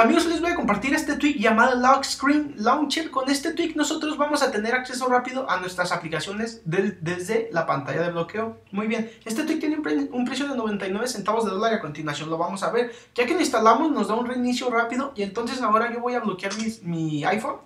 amigos, les voy a compartir este tweak llamado Lock Screen Launcher. Con este tweak nosotros vamos a tener acceso rápido a nuestras aplicaciones desde la pantalla de bloqueo. Muy bien, este tweak tiene un, precio de 99 centavos de dólar a continuación lo vamos a ver. Ya que lo instalamos nos da un reinicio rápido y entonces ahora yo voy a bloquear mi, iPhone.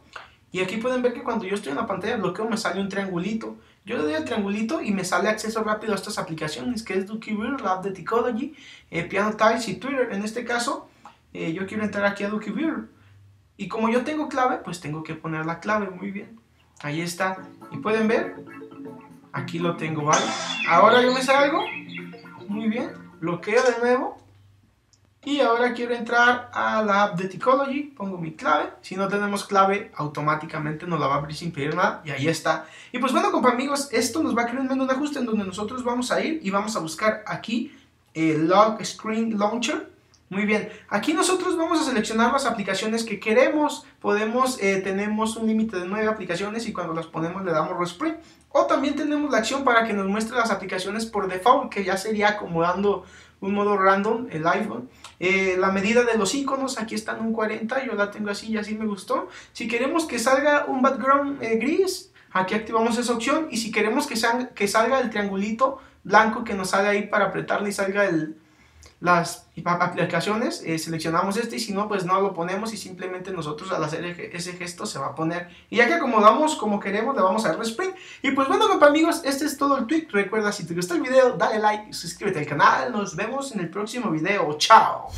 Y aquí pueden ver que cuando yo estoy en la pantalla de bloqueo me sale un triangulito. Yo le doy al triangulito y me sale acceso rápido a estas aplicaciones que es Dookie la app de Ticology, eh, Piano Tiles y Twitter. En este caso eh, yo quiero entrar aquí a Viewer Y como yo tengo clave, pues tengo que poner la clave, muy bien. Ahí está. Y pueden ver, aquí lo tengo, ¿vale? Ahora yo me salgo, muy bien, bloqueo de nuevo. Y ahora quiero entrar a la app de Ticology, pongo mi clave. Si no tenemos clave, automáticamente nos la va a abrir sin pedir nada. Y ahí está. Y pues bueno, compa amigos, esto nos va a crear un menú de ajuste en donde nosotros vamos a ir y vamos a buscar aquí el Lock Screen Launcher muy bien, aquí nosotros vamos a seleccionar las aplicaciones que queremos. Podemos, eh, tenemos un límite de 9 aplicaciones y cuando las ponemos le damos respring. O también tenemos la acción para que nos muestre las aplicaciones por default, que ya sería acomodando un modo random el iPhone. Eh, la medida de los iconos, aquí están un 40, yo la tengo así y así me gustó. Si queremos que salga un background eh, gris, aquí activamos esa opción. Y si queremos que, que salga el triangulito blanco que nos sale ahí para apretarle y salga el, las aplicaciones, eh, seleccionamos este y si no, pues no lo ponemos y simplemente nosotros al hacer ese gesto se va a poner. Y ya que acomodamos como queremos, le vamos a dar respring. Y pues bueno, amigos, este es todo el tweet. Recuerda, si te gustó el video, dale like, suscríbete al canal. Nos vemos en el próximo video. Chao.